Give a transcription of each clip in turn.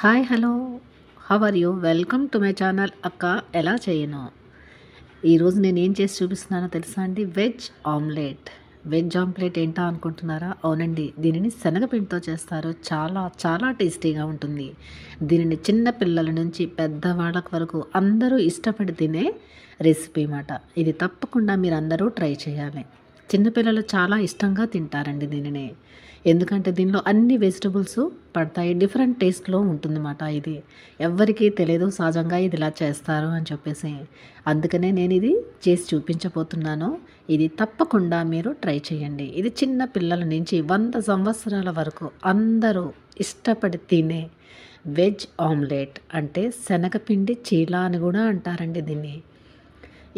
Hi hello how are you welcome to my channel అక్క ఎలా చేయను? ఈరోజు నేను ఏం చేసి చూపిస్తున్నానో తెలుసా అండి? వెజ్ ఆమ్లెట్ వెజ్ ఆమ్లెట్ ఏంటా అనుకుంటున్నారా? అవునండి. దీనిని శనగపిండితో చేస్తారు. చాలా చాలా టేస్టీగా ఉంటుంది. దీనిని చిన్న పిల్లల నుంచి పెద్దవాళ్ళ వరకు అందరూ ఇష్టపడి తినే రెసిపీ అన్నమాట. ఇది తప్పకుండా మీరు అందరూ ట్రై చేయాలి. చిన్నపిల్లలు చాలా ఇష్టంగా తింటారండి దీనిని. ఎందుకంటే దీనిలో అన్ని వెజిటబుల్స్ పడతాయి డిఫరెంట్ టేస్ట్లో ఉంటుందన్నమాట ఇది. ఎవ్వరికీ తెలియదు సహజంగా ఇది ఇలా చేస్తారు అని చెప్పేసి. అందుకనే నేను ఇది చేసి చూపించబోతున్నాను. ఇది తప్పకుండా మీరు ట్రై చేయండి. ఇది చిన్న పిల్లల నుంచి వంద సంవత్సరాల వరకు అందరూ ఇష్టపడి తినే వెజ్ ఆమ్లెట్ అంటే శనగపిండి చీల అని కూడా అంటారండి దీన్ని.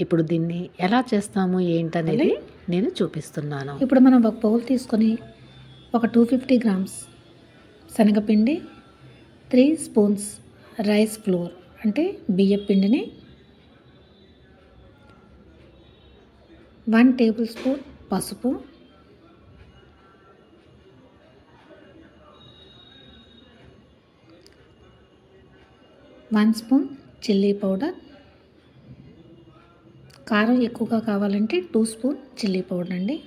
ఇప్పుడు దీన్ని ఎలా చేస్తాము ఏంటనేది నేను చూపిస్తున్నాను. ఇప్పుడు మనం ఒక బౌల్ తీసుకొని ఒక టూ ఫిఫ్టీ గ్రామ్స్ శనగపిండి త్రీ స్పూన్స్ రైస్ ఫ్లోర్ అంటే బియ్య పిండిని వన్ టేబుల్ స్పూన్ పసుపు వన్ స్పూన్ చిల్లీ పౌడర్ కారం ఎక్కువగా కావాలంటే టూ స్పూన్ చిల్లీ పౌడర్ అండి.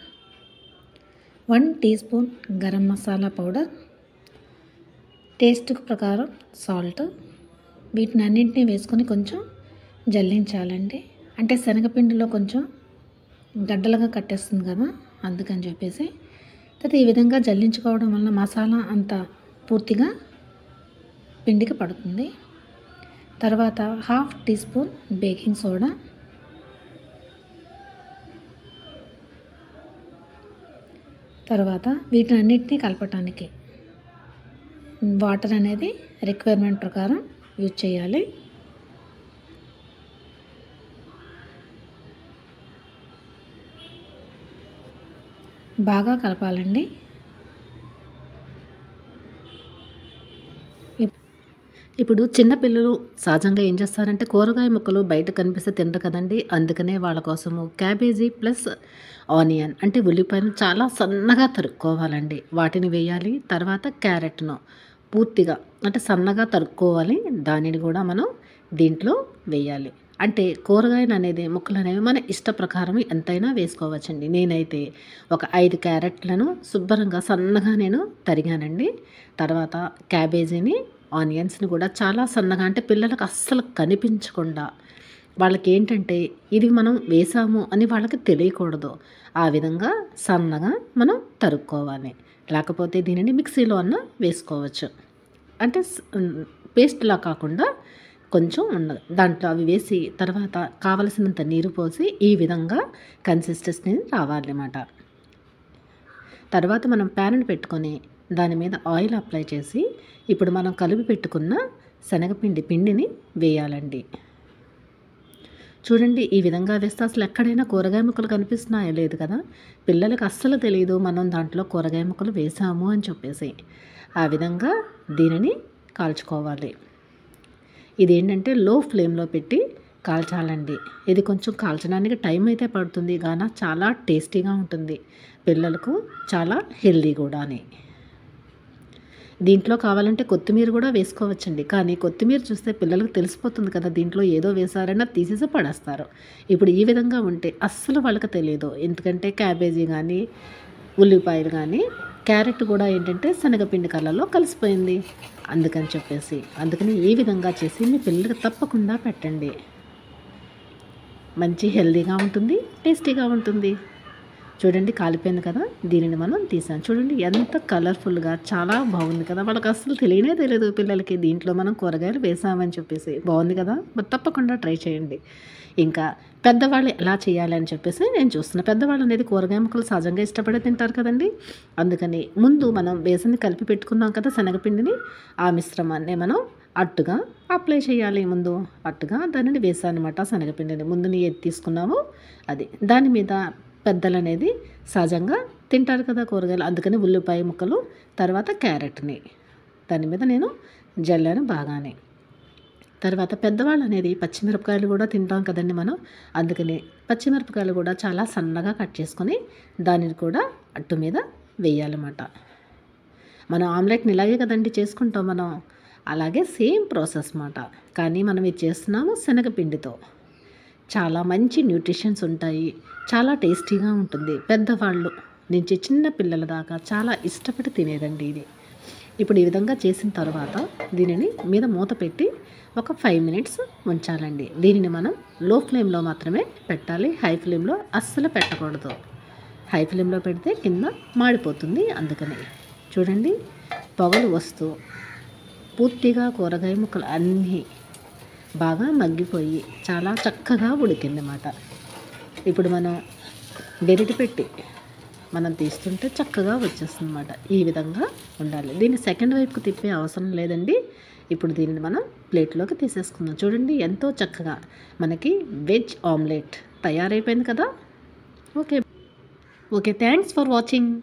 One teaspoon garam masala powder. Taste ప్రకారం సాల్ట్. వీటిని అన్నింటినీ వేసుకొని కొంచెం జల్లించాలండి. అంటే శనగపిండిలో కొంచెం గడ్డలుగా కట్టేస్తుంది కదా అందుకని చెప్పేసి. తర్వాత ఈ విధంగా జల్లించుకోవడం వల్ల మసాలా అంతా పూర్తిగా పిండికి పడుతుంది. తర్వాత half teaspoon baking soda. తర్వాత వీటిని అన్నిటినీ కలపటానికి వాటర్ అనేది రిక్వైర్మెంట్ ప్రకారం యూజ్ చేయాలి. బాగా కలపాలండి. ఇప్పుడు చిన్నపిల్లలు సహజంగా ఏం చేస్తారంటే కూరగాయ ముక్కలు బయట కనిపిస్తే తినరు కదండి. అందుకనే వాళ్ళ కోసము క్యాబేజీ ప్లస్ ఆనియన్ అంటే ఉల్లిపాయను చాలా సన్నగా తరుక్కోవాలండి. వాటిని వేయాలి తర్వాత క్యారెట్ను పూర్తిగా అంటే సన్నగా తరుక్కోవాలి. దానిని కూడా మనం దీంట్లో వేయాలి. అంటే కూరగాయలు అనేది ముక్కలు అనేవి మన ఇష్ట ప్రకారం ఎంతైనా వేసుకోవచ్చండి. నేనైతే ఒక ఐదు క్యారెట్లను శుభ్రంగా సన్నగా నేను తరిగానండి. తర్వాత క్యాబేజీని ఆనియన్స్ని కూడా చాలా సన్నగా అంటే పిల్లలకు అస్సలు కనిపించకుండా వాళ్ళకి ఏంటంటే ఇది మనం వేసాము అని వాళ్ళకి తెలియకూడదు. ఆ విధంగా సన్నగా మనం తరుక్కోవాలి. లేకపోతే దీనిని మిక్సీలో అన్న వేసుకోవచ్చు. అంటే పేస్ట్లా కాకుండా కొంచెం ఉన్న దాంట్లో అవి వేసి తర్వాత కావలసినంత నీరు పోసి ఈ విధంగా కన్సిస్టెన్సీ రావాలన్నమాట. తర్వాత మనం ప్యాన్ పెట్టుకొని దాని మీద ఆయిల్ అప్లై చేసి ఇప్పుడు మనం కలిపి పెట్టుకున్న శనగపిండి పిండిని వేయాలండి. చూడండి ఈ విధంగా వేస్తే అసలు ఎక్కడైనా కూరగాయ ముక్కలు కనిపిస్తున్నాయో లేదు కదా? పిల్లలకు అస్సలు తెలియదు మనం దాంట్లో కూరగాయ ముక్కలు వేసాము అని చెప్పేసి. ఆ విధంగా దీనిని కాల్చుకోవాలి. ఇది ఏంటంటే లో ఫ్లేమ్లో పెట్టి కాల్చాలండి. ఇది కొంచెం కాల్చడానికి టైం అయితే పడుతుంది కానీ చాలా టేస్టీగా ఉంటుంది. పిల్లలకు చాలా హెల్దీ కూడా అని దీంట్లో కావాలంటే కొత్తిమీర కూడా వేసుకోవచ్చండి. కానీ కొత్తిమీర చూస్తే పిల్లలకు తెలిసిపోతుంది కదా దీంట్లో ఏదో వేసారని తీసేసి పడేస్తారు. ఇప్పుడు ఈ విధంగా ఉంటే అస్సలు వాళ్ళకి తెలియదు. ఎందుకంటే క్యాబేజీ కానీ ఉల్లిపాయలు కానీ క్యారెట్ కూడా ఏంటంటే శనగపిండి కలర్లో కలిసిపోయింది. అందుకని చెప్పేసి అందుకని ఈ విధంగా చేసి మీ పిల్లలకు తప్పకుండా పెట్టండి. మంచి హెల్దీగా ఉంటుంది టేస్టీగా ఉంటుంది. చూడండి కాలిపోయింది కదా దీనిని మనం తీసాం. చూడండి ఎంత కలర్ఫుల్గా చాలా బాగుంది కదా. వాళ్ళకి అసలు తెలియనే తెలియదు పిల్లలకి. దీంట్లో మనం కూరగాయలు వేసామని చెప్పేసి. బాగుంది కదా? మరి తప్పకుండా ట్రై చేయండి. ఇంకా పెద్దవాళ్ళు ఎలా చేయాలి అని చెప్పేసి నేను చూస్తున్నా. పెద్దవాళ్ళు అనేది కూరగాయ ముక్కలు సహజంగా ఇష్టపడే తింటారు కదండి. అందుకని ముందు మనం బేసన్ని కలిపి పెట్టుకున్నాం కదా శనగపిండిని ఆ మిశ్రమాన్ని మనం అట్టుగా అప్లై చేయాలి ముందు. అట్టుగా దానిని వేసాను అనమాట శనగపిండిని. ముందు నీ తీసుకున్నామో తీసుకున్నాము అది. దాని మీద పెద్దలు అనేది సహజంగా తింటారు కదా కూరగాయలు. అందుకని ఉల్లిపాయ ముక్కలు తర్వాత క్యారెట్ని. దాని మీద నేను జల్లాను బాగానే. తర్వాత పెద్దవాళ్ళు అనేది పచ్చిమిరపకాయలు కూడా తింటాం కదండి మనం. అందుకని పచ్చిమిరపకాయలు కూడా చాలా సన్నగా కట్ చేసుకొని దానిని కూడా అట్టు మీద వేయాలన్నమాట. మనం ఆమ్లెట్ని ఇలాగే కదండి చేసుకుంటాం మనం. అలాగే సేమ్ ప్రాసెస్ మాట కానీ మనం ఇది చేస్తున్నాము శనగపిండితో. చాలా మంచి న్యూట్రిషన్స్ ఉంటాయి. చాలా టేస్టీగా ఉంటుంది. పెద్దవాళ్ళు నుంచి చిన్న పిల్లల దాకా చాలా ఇష్టపడి తినేదండి ఇది. ఇప్పుడు ఈ విధంగా చేసిన తర్వాత దీనిని మీద మూత పెట్టి ఒక ఫైవ్ మినిట్స్ ఉంచాలండి. దీనిని మనం లో ఫ్లేమ్లో మాత్రమే పెట్టాలి. హై ఫ్లేమ్లో అస్సలు పెట్టకూడదు. హై ఫ్లేమ్లో పెడితే కింద మాడిపోతుంది అందుకని. చూడండి పొగలు వస్తూ పూర్తిగా కూరగాయ ముక్కలు అన్నీ బాగా మగ్గిపోయి చాలా చక్కగా ఉడికిందన్నమాట. ఇప్పుడు మనం గెరిటి పెట్టి మనం తీస్తుంటే చక్కగా వచ్చేస్తుంది అన్నమాట ఈ విధంగా ఉండాలి. దీన్ని సెకండ్ వైపుకు తిప్పే అవసరం లేదండి. ఇప్పుడు దీనిని మనం ప్లేట్లోకి తీసేసుకుందాం. చూడండి ఎంతో చక్కగా మనకి వెజ్ ఆమ్లెట్ తయారైపోయింది కదా? Okay. Okay thanks for watching.